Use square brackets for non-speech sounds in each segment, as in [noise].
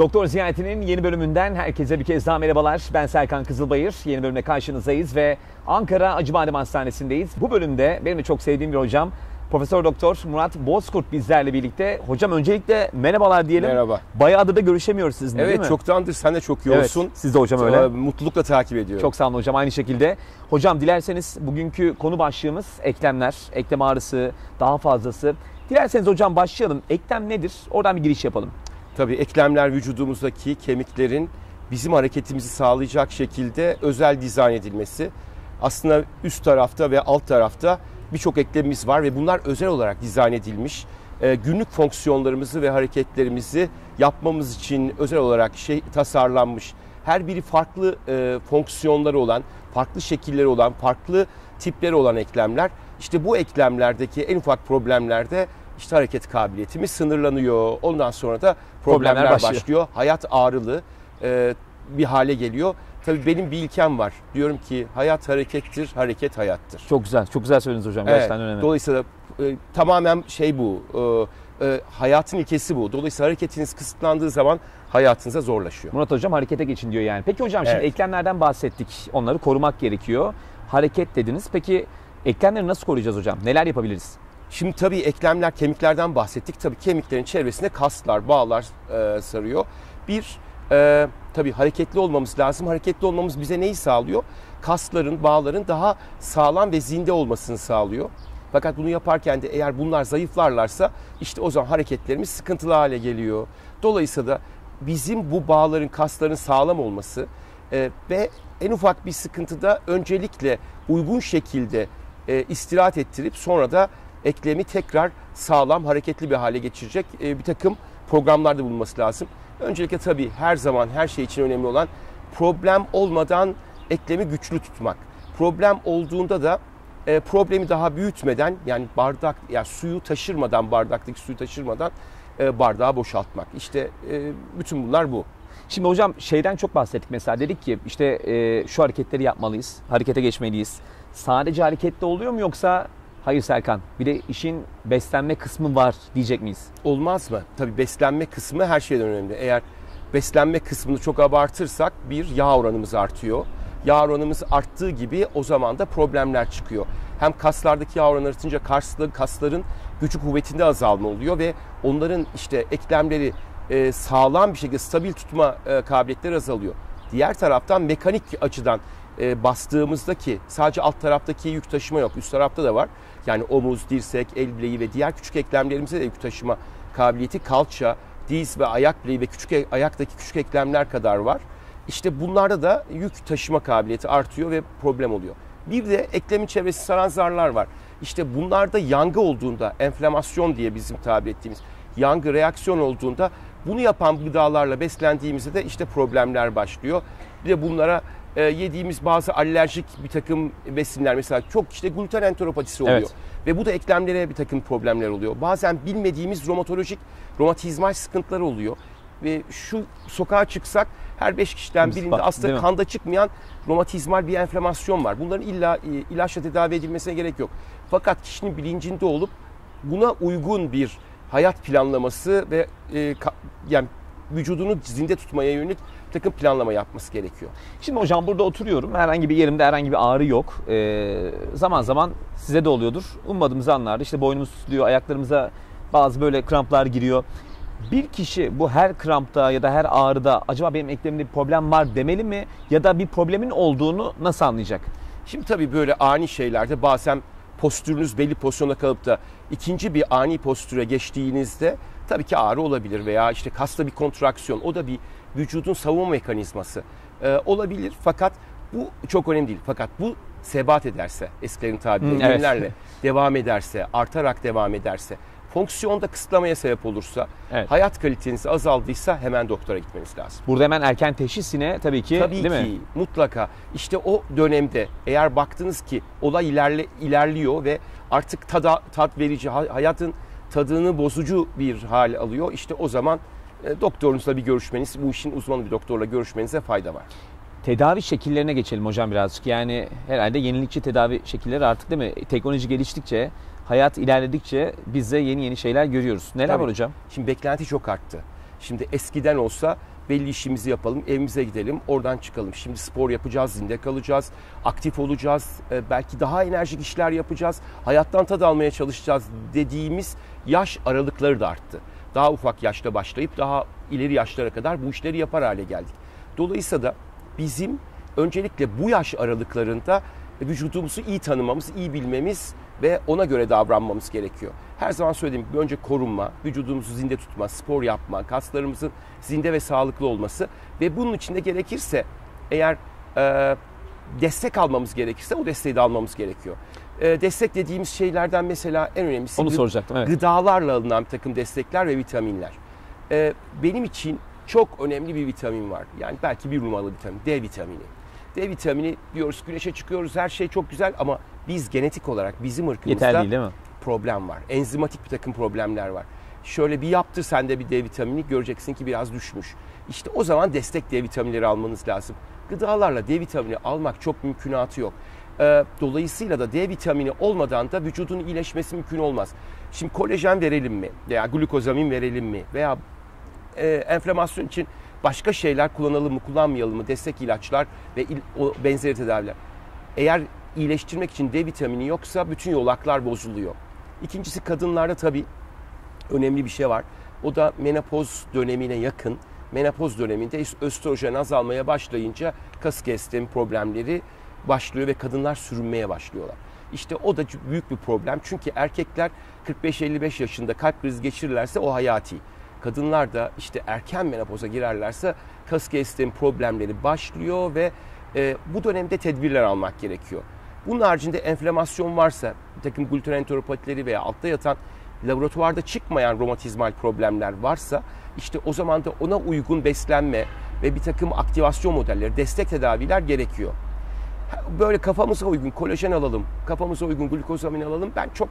Doktor Ziyaretinin yeni bölümünden herkese bir kez daha merhabalar. Ben Serkan Kızılbayır. Yeni bölümde karşınızdayız ve Ankara Acıbadem Hastanesi'ndeyiz. Bu bölümde benim de çok sevdiğim bir hocam Profesör Doktor Murat Bozkurt bizlerle birlikte. Hocam öncelikle merhabalar diyelim. Merhaba. Bayağıdır da görüşemiyoruz sizinle Evet değil mi? çoktandır sen de çok yoğunsun. Evet, siz de hocam öyle. Ee, Mutlulukla takip ediyorum. Çok sağ olun hocam aynı şekilde. Hocam dilerseniz bugünkü konu başlığımız eklemler, eklem ağrısı, daha fazlası. Dilerseniz hocam başlayalım. Eklem nedir? Oradan bir giriş yapalım. Tabii eklemler vücudumuzdaki kemiklerin bizim hareketimizi sağlayacak şekilde özel dizayn edilmesi. Aslında üst tarafta ve alt tarafta birçok eklemimiz var ve bunlar özel olarak dizayn edilmiş. Ee, günlük fonksiyonlarımızı ve hareketlerimizi yapmamız için özel olarak şey tasarlanmış. Her biri farklı e, fonksiyonları olan, farklı şekilleri olan, farklı tipleri olan eklemler. İşte bu eklemlerdeki en ufak problemlerde işte hareket kabiliyetimiz sınırlanıyor. Ondan sonra da problemler, Problemler başlıyor. başlıyor. Hayat ağrılı e, bir hale geliyor. Tabii benim bir ilkem var. Diyorum ki hayat harekettir, hareket hayattır. Çok güzel, çok güzel söylediniz hocam. Evet, Gerçekten önemli. Dolayısıyla e, tamamen şey bu. e, e, hayatın ilkesi bu. Dolayısıyla hareketiniz kısıtlandığı zaman hayatınıza zorlaşıyor. Murat hocam harekete geçin diyor yani. Peki hocam şimdi Evet. eklemlerden bahsettik. Onları korumak gerekiyor. Hareket dediniz. Peki eklemleri nasıl koruyacağız hocam? Neler yapabiliriz? Şimdi tabii eklemler, kemiklerden bahsettik. Tabii kemiklerin çevresinde kaslar, bağlar e, sarıyor. Bir, e, tabii hareketli olmamız lazım. Hareketli olmamız bize neyi sağlıyor? Kasların, bağların daha sağlam ve zinde olmasını sağlıyor. Fakat bunu yaparken de eğer bunlar zayıflarlarsa işte o zaman hareketlerimiz sıkıntılı hale geliyor. Dolayısıyla da bizim bu bağların, kasların sağlam olması e, ve en ufak bir sıkıntıda öncelikle uygun şekilde e, istirahat ettirip sonra da eklemi tekrar sağlam, hareketli bir hale geçirecek e, bir takım programlarda bulunması lazım. Öncelikle tabii her zaman her şey için önemli olan problem olmadan eklemi güçlü tutmak. Problem olduğunda da e, problemi daha büyütmeden yani bardak ya suyu taşırmadan bardaktaki suyu taşırmadan e, bardağı boşaltmak. İşte e, bütün bunlar bu. Şimdi hocam şeyden çok bahsettik mesela. Dedik ki işte şu hareketleri yapmalıyız. Harekete geçmeliyiz. Sadece harekette oluyor mu yoksa hayır Serkan bir de işin beslenme kısmı var diyecek miyiz? Olmaz mı? Tabii beslenme kısmı her şeyden önemli. Eğer beslenme kısmını çok abartırsak bir yağ oranımız artıyor. Yağ oranımız arttığı gibi o zaman da problemler çıkıyor. Hem kaslardaki yağ oranı artınca kaslı, kasların gücü kuvvetinde azalma oluyor ve onların işte eklemleri e, sağlam bir şekilde stabil tutma e, kabiliyetleri azalıyor. Diğer taraftan mekanik açıdan e, bastığımızdaki sadece alt taraftaki yük taşıma yok. Üst tarafta da var. Yani omuz, dirsek, el bileği ve diğer küçük eklemlerimize de yük taşıma kabiliyeti kalça, diz ve ayak bileği ve küçük e- ayaktaki küçük eklemler kadar var. İşte bunlarda da yük taşıma kabiliyeti artıyor ve problem oluyor. Bir de eklemin çevresi saran zarlar var. İşte bunlarda yangı olduğunda, enflamasyon diye bizim tabir ettiğimiz yangı reaksiyon olduğunda bunu yapan gıdalarla beslendiğimizde de işte problemler başlıyor. Bir de bunlara e, yediğimiz bazı alerjik bir takım besinler mesela çok işte gluten enteropatisi oluyor. Evet. Ve bu da eklemlere bir takım problemler oluyor. Bazen bilmediğimiz romatolojik, romatizmal sıkıntılar oluyor. Ve şu sokağa çıksak her 5 kişiden birinde Bak, aslında kanda çıkmayan romatizmal bir enflamasyon var. Bunların illa e, ilaçla tedavi edilmesine gerek yok. Fakat kişinin bilincinde olup buna uygun bir hayat planlaması ve e, ka- yani vücudunu zinde tutmaya yönelik takım planlama yapması gerekiyor. Şimdi hocam burada oturuyorum. Herhangi bir yerimde herhangi bir ağrı yok. Ee, zaman zaman size de oluyordur. Ummadığımız anlarda işte boynumuz tutuluyor, ayaklarımıza bazı böyle kramplar giriyor. Bir kişi bu her krampta ya da her ağrıda acaba benim eklemimde bir problem var demeli mi? Ya da bir problemin olduğunu nasıl anlayacak? Şimdi tabii böyle ani şeylerde bazen postürünüz belli pozisyonda kalıp da ikinci bir ani postüre geçtiğinizde tabii ki ağrı olabilir veya işte kasta bir kontraksiyon o da bir vücudun savunma mekanizması Ee, olabilir fakat bu çok önemli değil. Fakat bu sebat ederse eskilerin tabiriyle evet. devam ederse artarak devam ederse fonksiyonda kısıtlamaya sebep olursa Evet. hayat kaliteniz azaldıysa hemen doktora gitmeniz lazım. Burada hemen erken teşhis yine tabii ki Tabii değil ki mi? mutlaka işte o dönemde eğer baktınız ki olay ilerle, ilerliyor ve artık tada, tat verici ha- hayatın tadını bozucu bir hal alıyor işte o zaman e, doktorunuzla bir görüşmeniz bu işin uzmanı bir doktorla görüşmenize fayda var. Tedavi şekillerine geçelim hocam birazcık. Yani herhalde yenilikçi tedavi şekilleri artık değil mi? Teknoloji geliştikçe, hayat ilerledikçe biz de yeni yeni şeyler görüyoruz. Neler Tabii. var hocam? Şimdi beklenti çok arttı. Şimdi eskiden olsa belli işimizi yapalım, evimize gidelim, oradan çıkalım. Şimdi spor yapacağız, zinde kalacağız, aktif olacağız, e, belki daha enerjik işler yapacağız, hayattan tad almaya çalışacağız dediğimiz yaş aralıkları da arttı. Daha ufak yaşta başlayıp daha ileri yaşlara kadar bu işleri yapar hale geldik. Dolayısıyla da bizim öncelikle bu yaş aralıklarında vücudumuzu iyi tanımamız, iyi bilmemiz ve ona göre davranmamız gerekiyor. Her zaman söylediğim gibi önce korunma, vücudumuzu zinde tutma, spor yapma, kaslarımızın zinde ve sağlıklı olması ve bunun içinde gerekirse eğer e, destek almamız gerekirse o desteği de almamız gerekiyor. E, destek dediğimiz şeylerden mesela en önemlisi Onu gı- soracaktım. Evet. gıdalarla alınan bir takım destekler ve vitaminler. E, benim için çok önemli bir vitamin var. Yani belki bir numaralı vitamin, D vitamini. D vitamini diyoruz güneşe çıkıyoruz her şey çok güzel ama biz genetik olarak bizim ırkımızda Yeterli değil değil mi? problem var. Enzimatik bir takım problemler var. Şöyle bir yaptır sen de bir D vitamini göreceksin ki biraz düşmüş. İşte o zaman destek D vitaminleri almanız lazım. Gıdalarla D vitamini almak çok mümkünatı yok. Ee, dolayısıyla da D vitamini olmadan da vücudun iyileşmesi mümkün olmaz. Şimdi kolajen verelim mi? Veya glukozamin verelim mi? Veya e, enflamasyon için başka şeyler kullanalım mı, kullanmayalım mı? Destek ilaçlar ve il- o benzeri tedaviler. Eğer iyileştirmek için D vitamini yoksa bütün yolaklar bozuluyor. İkincisi kadınlarda tabii önemli bir şey var. O da menopoz dönemine yakın. Menopoz döneminde östrojen azalmaya başlayınca kas kestim problemleri başlıyor ve kadınlar sürünmeye başlıyorlar. İşte o da büyük bir problem. Çünkü erkekler 45-55 yaşında kalp krizi geçirirlerse o hayati. Kadınlar da işte erken menopoza girerlerse kas kestim problemleri başlıyor ve e, bu dönemde tedbirler almak gerekiyor. Bunun haricinde enflamasyon varsa, bir takım gluten enteropatileri veya altta yatan laboratuvarda çıkmayan romatizmal problemler varsa işte o zaman da ona uygun beslenme ve bir takım aktivasyon modelleri, destek tedaviler gerekiyor. Böyle kafamıza uygun kolajen alalım, kafamıza uygun glukozamin alalım. Ben çok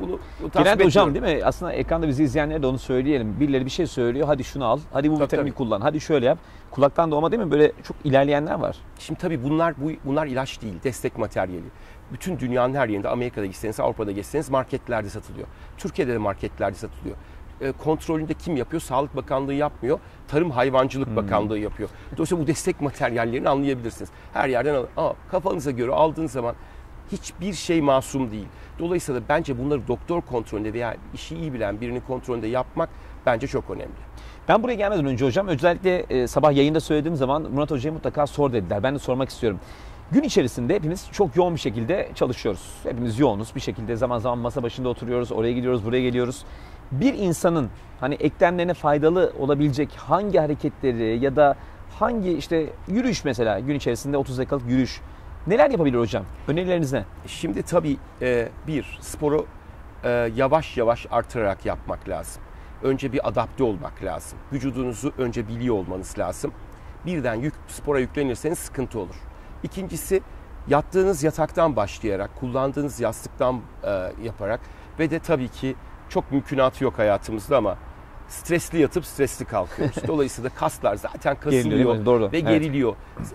bunu tasvip Genelde hocam değil mi? Aslında ekranda bizi izleyenlere de onu söyleyelim. Birileri bir şey söylüyor. Hadi şunu al. Hadi bu Tabii, vitamini tabii. kullan. Hadi şöyle yap. Kulaktan doğma değil mi? Böyle çok ilerleyenler var. Şimdi tabii bunlar bu, bunlar ilaç değil, destek materyali. Bütün dünyanın her yerinde, Amerika'da gitseniz, Avrupa'da gitseniz marketlerde satılıyor. Türkiye'de de marketlerde satılıyor. E, kontrolünde kim yapıyor? Sağlık Bakanlığı yapmıyor. Tarım Hayvancılık Bakanlığı yapıyor. Dolayısıyla bu destek materyallerini anlayabilirsiniz. Her yerden alın. Ama kafanıza göre aldığınız zaman hiçbir şey masum değil. Dolayısıyla bence bunları doktor kontrolünde veya işi iyi bilen birinin kontrolünde yapmak bence çok önemli. Ben buraya gelmeden önce hocam özellikle e, sabah yayında söylediğim zaman Murat Hoca'ya mutlaka sor dediler. Ben de sormak istiyorum. Gün içerisinde hepimiz çok yoğun bir şekilde çalışıyoruz. Hepimiz yoğunuz bir şekilde zaman zaman masa başında oturuyoruz, oraya gidiyoruz, buraya geliyoruz. Bir insanın hani eklemlerine faydalı olabilecek hangi hareketleri ya da hangi işte yürüyüş mesela gün içerisinde 30 dakikalık yürüyüş neler yapabilir hocam? Önerileriniz ne? Şimdi tabii e, bir sporu e, yavaş yavaş artırarak yapmak lazım. Önce bir adapte olmak lazım. Vücudunuzu önce biliyor olmanız lazım. Birden yük, spora yüklenirseniz sıkıntı olur. İkincisi yattığınız yataktan başlayarak, kullandığınız yastıktan e, yaparak ve de tabii ki çok mümkünatı yok hayatımızda ama stresli yatıp stresli kalkıyoruz. [laughs] Dolayısıyla kaslar zaten Geriliyor kasılıyor mi? Doğru. ve Evet. geriliyor.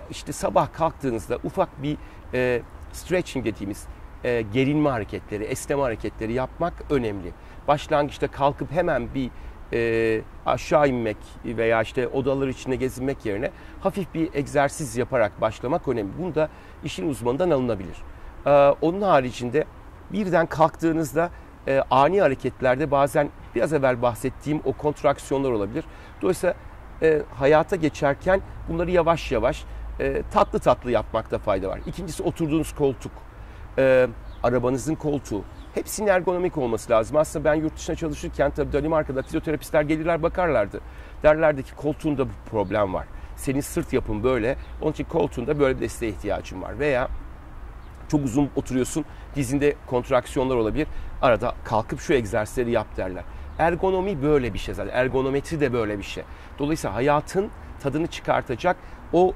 İşte sabah kalktığınızda ufak bir e, stretching dediğimiz e, gerilme hareketleri, esneme hareketleri yapmak önemli. Başlangıçta kalkıp hemen bir e, aşağı inmek veya işte odalar içinde gezinmek yerine hafif bir egzersiz yaparak başlamak önemli. Bunu da işin uzmanından alınabilir. E, onun haricinde birden kalktığınızda e, ani hareketlerde bazen biraz evvel bahsettiğim o kontraksiyonlar olabilir. Dolayısıyla e, hayata geçerken bunları yavaş yavaş e, tatlı tatlı yapmakta fayda var. İkincisi oturduğunuz koltuk, e, arabanızın koltuğu. Hepsinin ergonomik olması lazım. Aslında ben yurt dışına çalışırken tabii Danimarka'da fizyoterapistler gelirler bakarlardı. Derlerdi ki koltuğunda bu problem var. Senin sırt yapın böyle. Onun için koltuğunda böyle bir desteğe ihtiyacın var. Veya çok uzun oturuyorsun. Dizinde kontraksiyonlar olabilir. Arada kalkıp şu egzersizleri yap derler. Ergonomi böyle bir şey zaten. Ergonometri de böyle bir şey. Dolayısıyla hayatın tadını çıkartacak o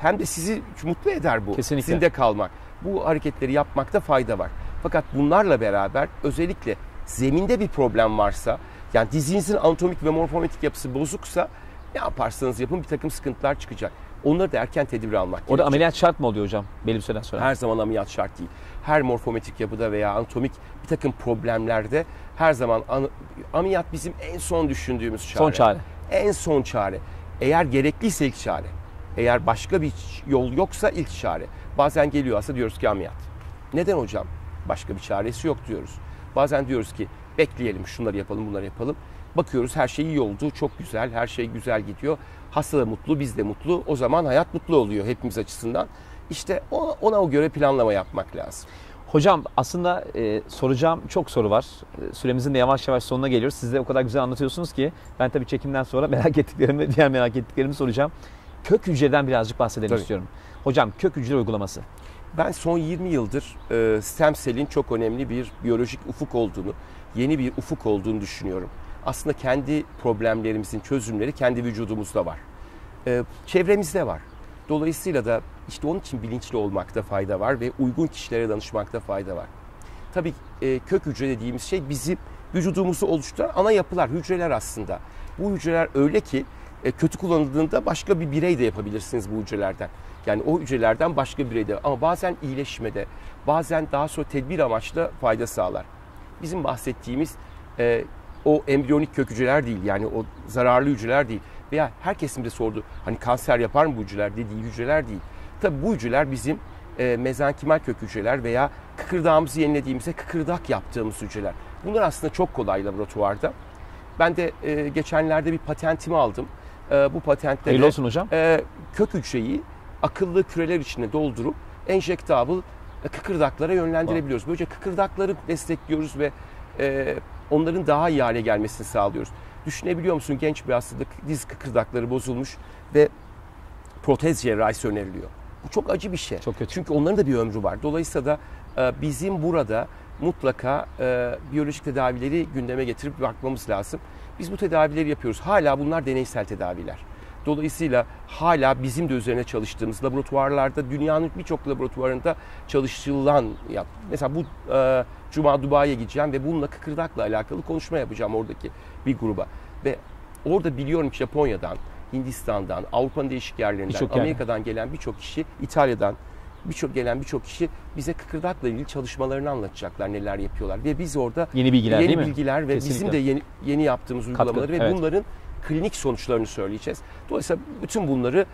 hem de sizi mutlu eder bu. Kesinlikle. Zinde kalmak. Bu hareketleri yapmakta fayda var. Fakat bunlarla beraber özellikle zeminde bir problem varsa yani dizinizin anatomik ve morfometrik yapısı bozuksa ne yaparsanız yapın bir takım sıkıntılar çıkacak. Onları da erken tedbir almak Orada gerekiyor. ameliyat şart mı oluyor hocam belli bir süreden sonra? Her zaman ameliyat şart değil. Her morfometrik yapıda veya anatomik bir takım problemlerde her zaman an- ameliyat bizim en son düşündüğümüz çare. Son çare. En son çare. Eğer gerekliyse ilk çare. Eğer başka bir yol yoksa ilk çare. Bazen geliyor aslında diyoruz ki ameliyat. Neden hocam? Başka bir çaresi yok diyoruz. Bazen diyoruz ki bekleyelim şunları yapalım bunları yapalım. Bakıyoruz her şey iyi oldu çok güzel her şey güzel gidiyor. Hasta da mutlu biz de mutlu o zaman hayat mutlu oluyor hepimiz açısından. İşte ona, ona göre planlama yapmak lazım. Hocam aslında e, soracağım çok soru var. E, süremizin de yavaş yavaş sonuna geliyoruz. Siz de o kadar güzel anlatıyorsunuz ki ben tabii çekimden sonra [laughs] merak ettiklerimi, diğer merak ettiklerimi soracağım. Kök hücreden birazcık bahsedelim Tabii. istiyorum. Hocam kök hücre uygulaması. Ben son 20 yıldır e, stem cell'in çok önemli bir biyolojik ufuk olduğunu, yeni bir ufuk olduğunu düşünüyorum. Aslında kendi problemlerimizin çözümleri kendi vücudumuzda var. E, çevremizde var. Dolayısıyla da işte onun için bilinçli olmakta fayda var ve uygun kişilere danışmakta fayda var. Tabii e, kök hücre dediğimiz şey bizim vücudumuzu oluşturan ana yapılar, hücreler aslında. Bu hücreler öyle ki e, kötü kullanıldığında başka bir birey de yapabilirsiniz bu hücrelerden. Yani o hücrelerden başka bir birey de. Ama bazen iyileşmede, bazen daha sonra tedbir amaçlı fayda sağlar. Bizim bahsettiğimiz e, o embriyonik kök hücreler değil yani o zararlı hücreler değil. Veya herkesin de sordu hani kanser yapar mı bu hücreler dediği hücreler değil. Tabii bu hücreler bizim e, mezenkimal kök hücreler veya kıkırdağımızı yenilediğimizde kıkırdak yaptığımız hücreler. Bunlar aslında çok kolay laboratuvarda. Ben de e, geçenlerde bir patentimi aldım. E, bu patentte Hayırlı olsun hocam. e, kök hücreyi akıllı küreler içine doldurup enjektable e, kıkırdaklara yönlendirebiliyoruz. Böylece kıkırdakları destekliyoruz ve e, onların daha iyi hale gelmesini sağlıyoruz. Düşünebiliyor musun genç bir hastada diz kıkırdakları bozulmuş ve protez cerrahisi öneriliyor. Bu çok acı bir şey. Çok kötü. Çünkü onların da bir ömrü var. Dolayısıyla da e, bizim burada mutlaka e, biyolojik tedavileri gündeme getirip bakmamız lazım. Biz bu tedavileri yapıyoruz. Hala bunlar deneysel tedaviler. Dolayısıyla hala bizim de üzerine çalıştığımız laboratuvarlarda dünyanın birçok laboratuvarında çalışılan yap. Mesela bu e, Cuma Dubai'ye gideceğim ve bununla kıkırdakla alakalı konuşma yapacağım oradaki bir gruba. Ve orada biliyorum ki Japonya'dan, Hindistan'dan, Avrupa'nın değişik yerlerinden, yer. Amerika'dan gelen birçok kişi, İtalya'dan birçok gelen birçok kişi bize kıkırdakla ilgili çalışmalarını anlatacaklar neler yapıyorlar ve biz orada Yeni bilgiler yeni değil mi? bilgiler ve bizim Kesinlikle. de yeni yeni yaptığımız uygulamaları ve evet. bunların klinik sonuçlarını söyleyeceğiz. Dolayısıyla bütün bunları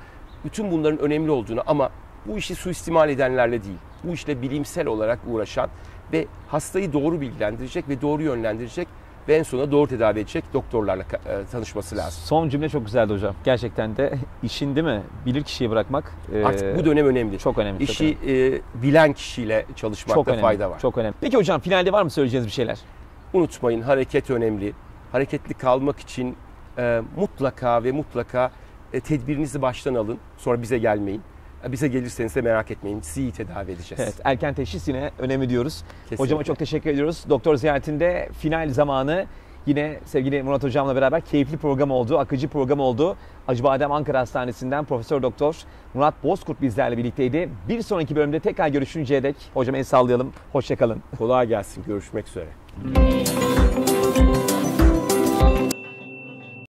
bütün bunların önemli olduğunu ama bu işi suistimal edenlerle değil. Bu işle bilimsel olarak uğraşan ve hastayı doğru bilgilendirecek ve doğru yönlendirecek ve en sonunda doğru tedavi edecek doktorlarla e, tanışması lazım. Son cümle çok güzeldi hocam. Gerçekten de işin değil mi? Bilir kişiye bırakmak e, Artık bu dönem önemli. çok önemli. çok İşi önemli. e, bilen kişiyle çalışmakta çok önemli. fayda var. Çok önemli. Peki hocam finalde var mı söyleyeceğiniz bir şeyler? Unutmayın hareket önemli. Hareketli kalmak için e, mutlaka ve mutlaka e, tedbirinizi baştan alın. Sonra bize gelmeyin. E, bize gelirseniz de merak etmeyin. Sizi iyi tedavi edeceğiz. Evet, erken teşhis yine önemli diyoruz. Kesinlikle. Hocama çok teşekkür ediyoruz. Doktor ziyaretinde final zamanı yine sevgili Murat hocamla beraber keyifli program oldu, akıcı program oldu. Acıbadem Ankara Hastanesi'nden Profesör Doktor Murat Bozkurt bizlerle birlikteydi. Bir sonraki bölümde tekrar görüşünceye dek hocam el sallayalım. Hoşçakalın. Kolay gelsin. Görüşmek üzere.